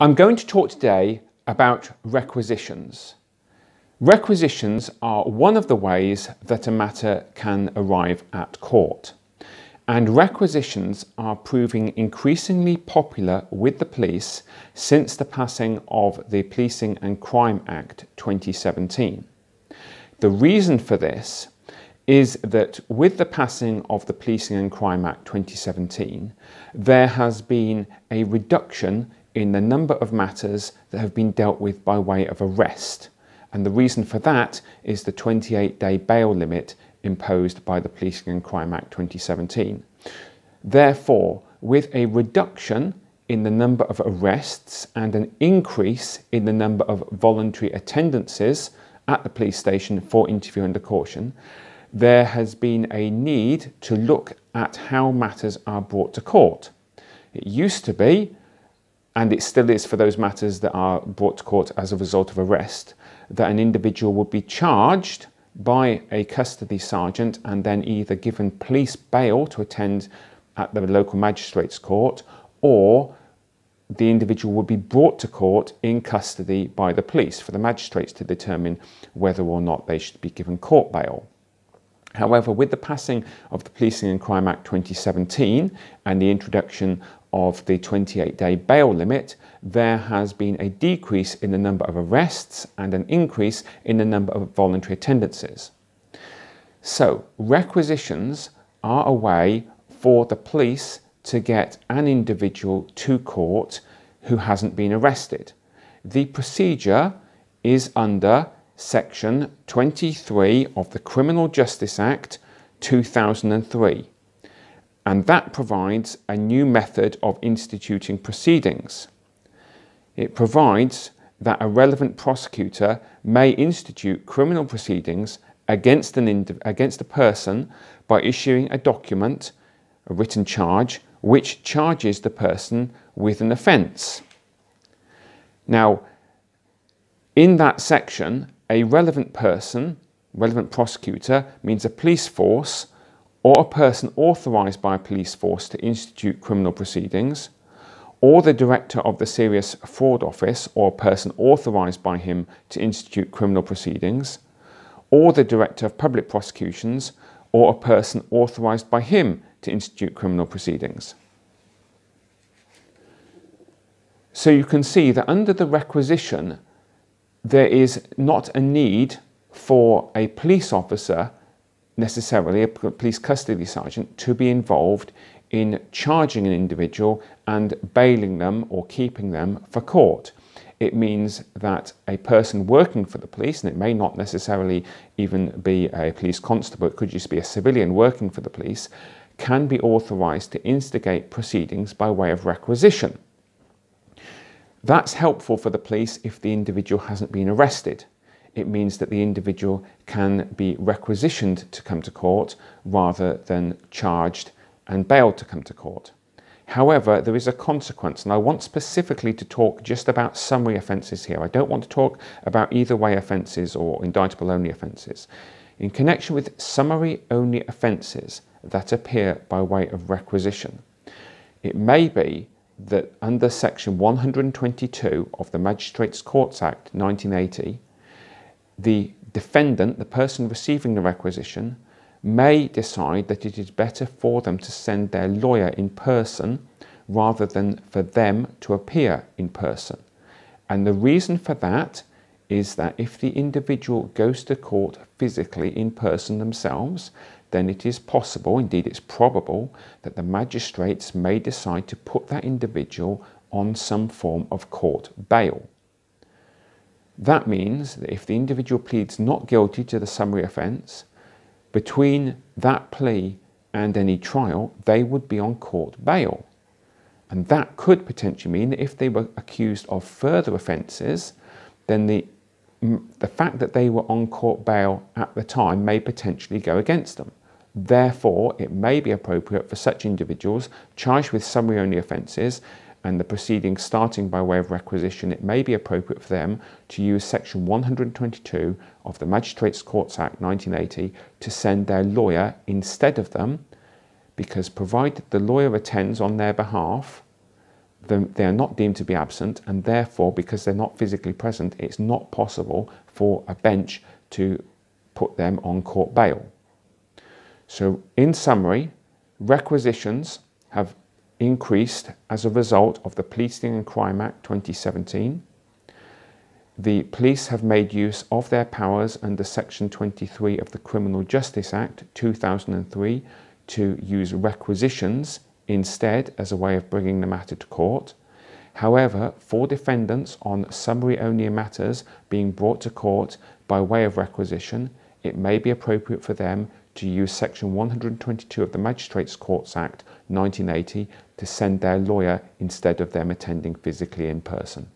I'm going to talk today about requisitions. Requisitions are one of the ways that a matter can arrive at court. And requisitions are proving increasingly popular with the police since the passing of the Policing and Crime Act 2017. The reason for this is that with the passing of the Policing and Crime Act 2017, there has been a reduction in the number of matters that have been dealt with by way of arrest. And the reason for that is the 28 day bail limit imposed by the Policing and Crime Act 2017. Therefore, with a reduction in the number of arrests and an increase in the number of voluntary attendances at the police station for interview under caution, there has been a need to look at how matters are brought to court. It used to be and it still is for those matters that are brought to court as a result of arrest, that an individual would be charged by a custody sergeant and then either given police bail to attend at the local magistrates court or the individual would be brought to court in custody by the police for the magistrates to determine whether or not they should be given court bail. However, with the passing of the Policing and Crime Act 2017 and the introduction of the 28 day bail limit, there has been a decrease in the number of arrests and an increase in the number of voluntary attendances. So, requisitions are a way for the police to get an individual to court who hasn't been arrested. The procedure is under section 23 of the Criminal Justice Act 2003 and that provides a new method of instituting proceedings. It provides that a relevant prosecutor may institute criminal proceedings against, an against a person by issuing a document, a written charge, which charges the person with an offence. Now, in that section, a relevant person, relevant prosecutor, means a police force or a person authorised by a police force to institute criminal proceedings, or the director of the Serious Fraud Office or a person authorised by him to institute criminal proceedings, or the director of public prosecutions or a person authorised by him to institute criminal proceedings. So you can see that under the requisition, there is not a need for a police officer necessarily a police custody sergeant to be involved in charging an individual and bailing them or keeping them for court. It means that a person working for the police, and it may not necessarily even be a police constable, it could just be a civilian working for the police, can be authorised to instigate proceedings by way of requisition. That's helpful for the police if the individual hasn't been arrested it means that the individual can be requisitioned to come to court rather than charged and bailed to come to court. However, there is a consequence, and I want specifically to talk just about summary offences here. I don't want to talk about either way offences or indictable only offences. In connection with summary only offences that appear by way of requisition, it may be that under section 122 of the Magistrates Courts Act 1980, the defendant, the person receiving the requisition, may decide that it is better for them to send their lawyer in person rather than for them to appear in person. And the reason for that is that if the individual goes to court physically in person themselves, then it is possible, indeed it's probable, that the magistrates may decide to put that individual on some form of court bail. That means that if the individual pleads not guilty to the summary offence, between that plea and any trial, they would be on court bail. And that could potentially mean that if they were accused of further offences, then the, the fact that they were on court bail at the time may potentially go against them. Therefore, it may be appropriate for such individuals charged with summary only offences and the proceedings starting by way of requisition, it may be appropriate for them to use Section 122 of the Magistrates Courts Act 1980 to send their lawyer instead of them, because provided the lawyer attends on their behalf, they are not deemed to be absent, and therefore, because they're not physically present, it's not possible for a bench to put them on court bail. So, in summary, requisitions have increased as a result of the Policing and Crime Act 2017. The police have made use of their powers under Section 23 of the Criminal Justice Act 2003 to use requisitions instead as a way of bringing the matter to court. However, for defendants on summary only matters being brought to court by way of requisition, it may be appropriate for them to use Section 122 of the Magistrates Courts Act 1980 to send their lawyer instead of them attending physically in person.